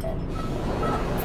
く